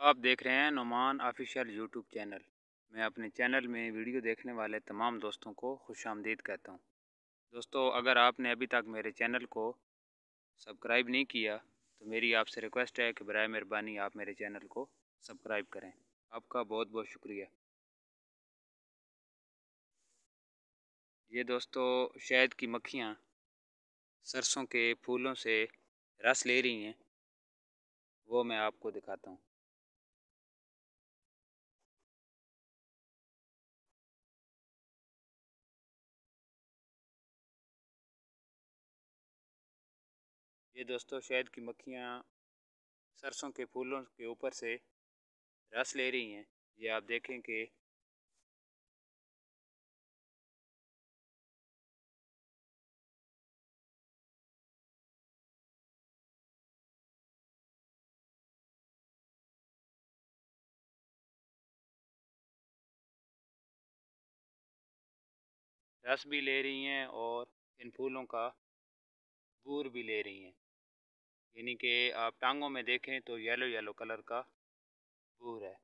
आप देख रहे हैं नुमान ऑफिशियल यूट्यूब चैनल। मैं अपने चैनल में वीडियो देखने वाले तमाम दोस्तों को खुश आमदीद कहता हूँ। दोस्तों, अगर आपने अभी तक मेरे चैनल को सब्सक्राइब नहीं किया तो मेरी आपसे रिक्वेस्ट है कि बर मेहरबानी आप मेरे चैनल को सब्सक्राइब करें। आपका बहुत बहुत शुक्रिया। ये दोस्तों, शहद की मक्खियाँ सरसों के फूलों से रस ले रही हैं, वो मैं आपको दिखाता हूँ। ये दोस्तों शहद की मक्खियाँ सरसों के फूलों के ऊपर से रस ले रही हैं। ये आप देखें कि रस भी ले रही हैं और इन फूलों का बूर भी ले रही हैं। यानी कि आप टांगों में देखें तो येलो येलो कलर का बूर है।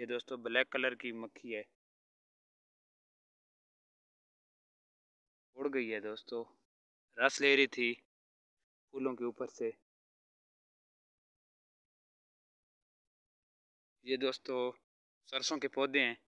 ये दोस्तों ब्लैक कलर की मक्खी है। उड़ गई है दोस्तों। रस ले रही थी फूलों के ऊपर से। ये दोस्तों सरसों के पौधे हैं।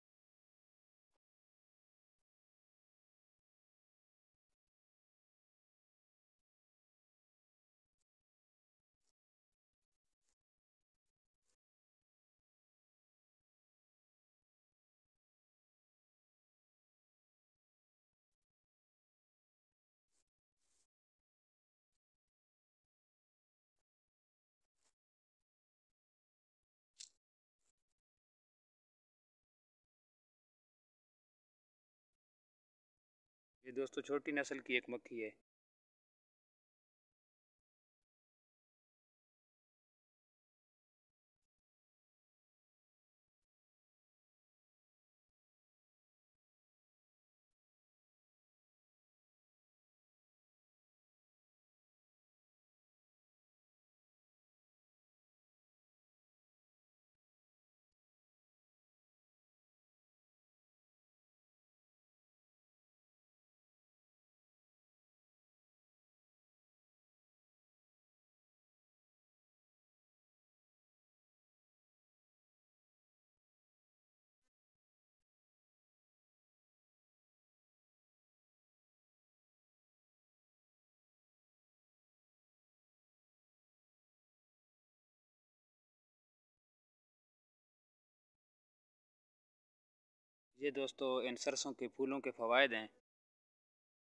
ये दोस्तों छोटी नस्ल की एक मक्खी है। ये दोस्तों, इन सरसों के फूलों के फ़वाद हैं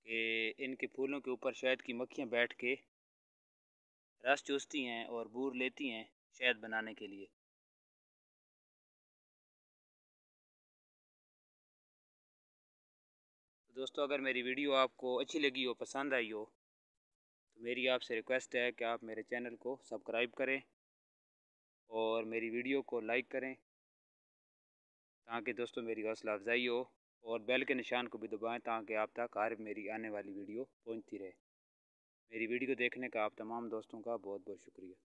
कि इनके फूलों के ऊपर शहद की मक्खियाँ बैठ के रस चूसती हैं और बूर लेती हैं शहद बनाने के लिए। तो दोस्तों, अगर मेरी वीडियो आपको अच्छी लगी हो, पसंद आई हो तो मेरी आपसे रिक्वेस्ट है कि आप मेरे चैनल को सब्सक्राइब करें और मेरी वीडियो को लाइक करें। ताकि दोस्तों मेरी हौसला अफजाई हो और बेल के निशान को भी दबाएँ ताकि आप तक हर मेरी आने वाली वीडियो पहुँचती रहे। मेरी वीडियो देखने का आप तमाम दोस्तों का बहुत बहुत शुक्रिया।